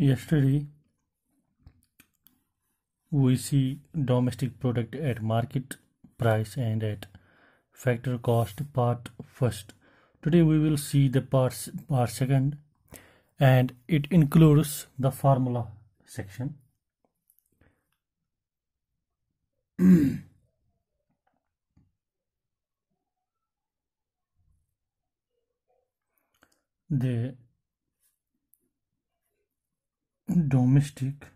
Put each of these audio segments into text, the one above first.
yesterday we see domestic product at market price and at factor cost part first. Today we will see the parts part second and it includes the formula section. The domestic.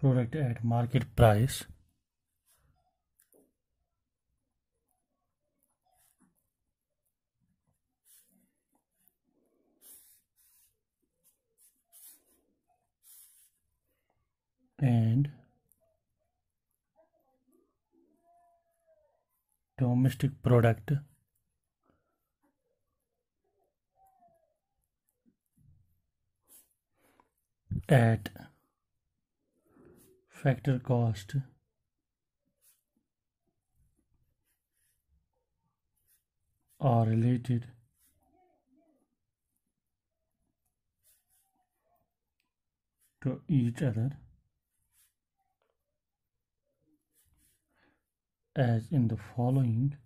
Product at market price. And domestic product at factor cost are related to each other as in the following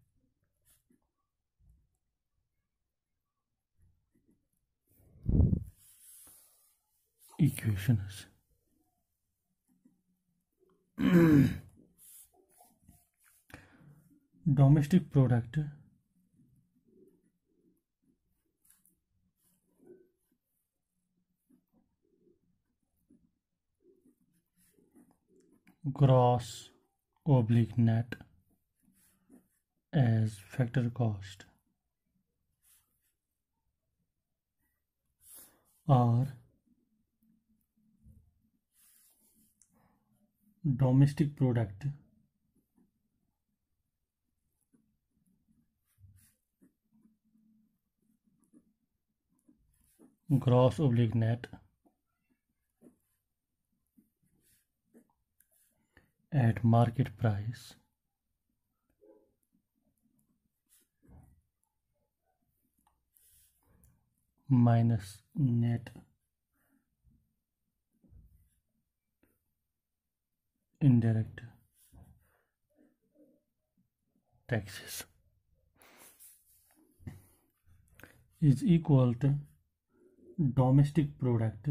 equations. Domestic product gross oblique net as factor cost or domestic product gross oblique net at market price minus net indirect. Taxes. Is equal to domestic product.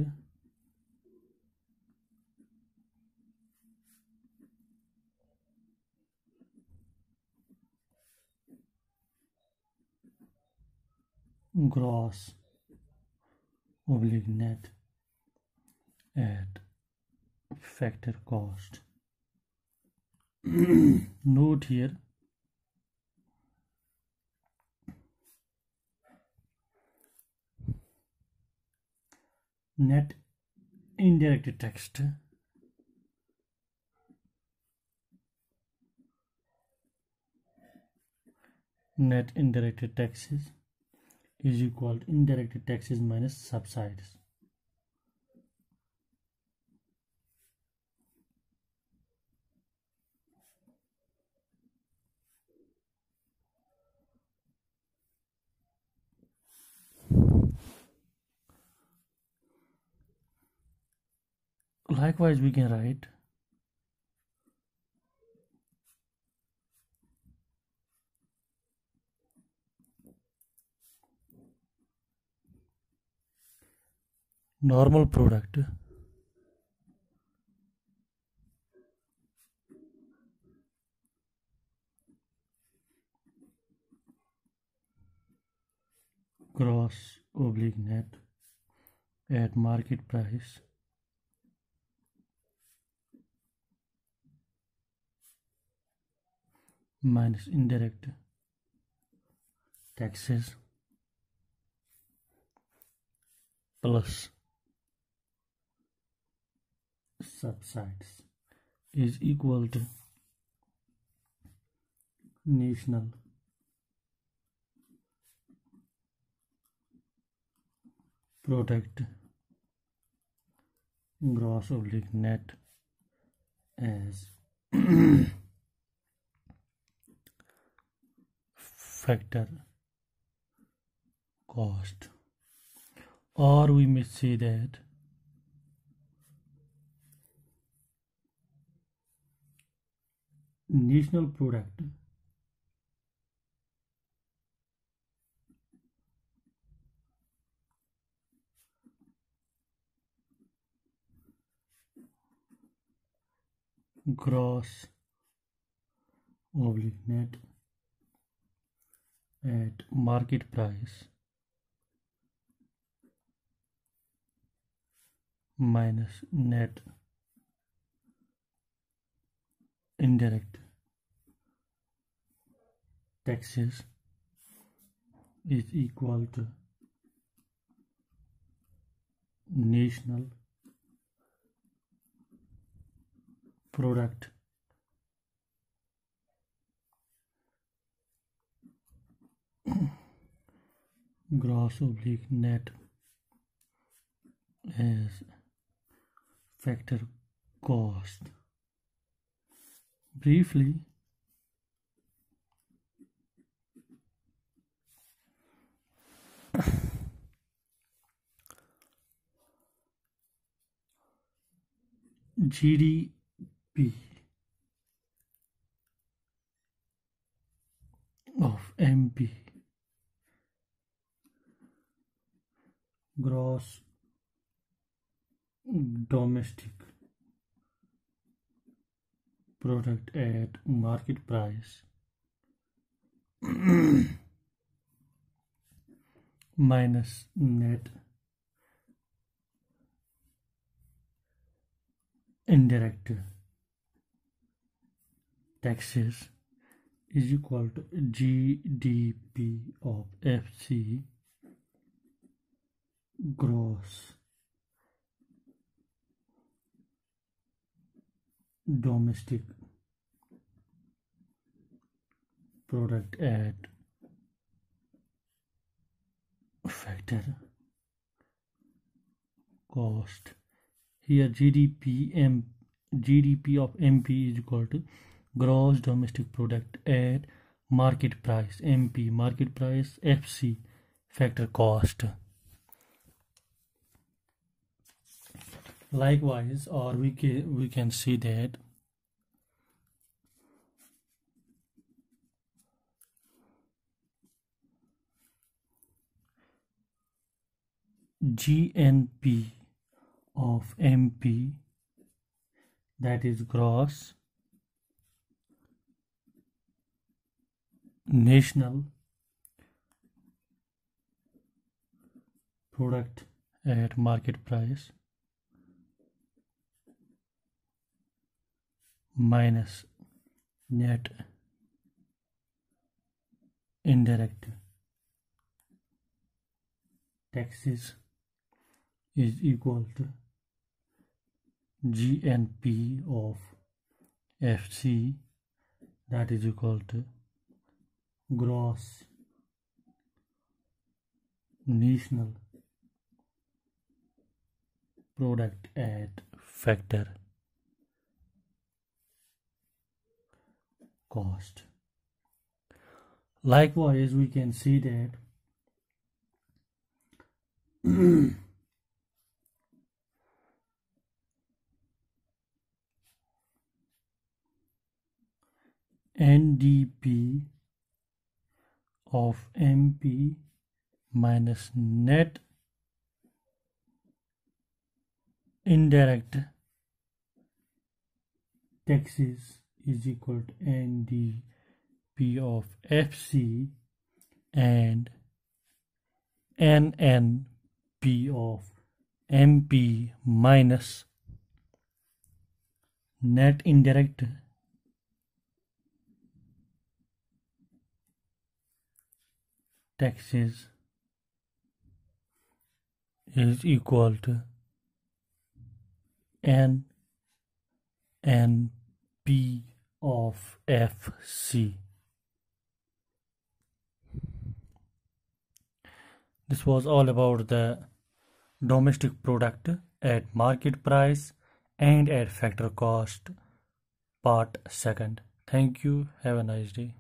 Gross. Oblique net at factor cost note here. Net indirect tax net indirect taxes is equal to indirect taxes minus subsidies likewise we can write normal product gross oblique net at market price minus indirect taxes plus subsidies is equal to national product gross oblique net as factor cost. Or we may say that national product gross oblique net at market price minus net indirect taxes is equal to national product gross oblique net as factor cost. Briefly GDP of MP gross domestic product at market price. Minus net indirect taxes is equal to GDP of FC gross. Domestic product at factor cost. Here GDP M GDP of MP is equal to gross domestic product at market price MP market price FC factor cost likewise or we can we can see that GNP of MP that is gross national product at market price minus net indirect taxes is equal to GNP of FC that is equal to gross national product at factor cost. Likewise we can see that NDP of MP minus net indirect taxes is equal to NDP of FC and NNP of MP minus net indirect taxes is equal to n n p of fc this was all about the domestic product at market price and at factor cost part second. Thank you. Have a nice day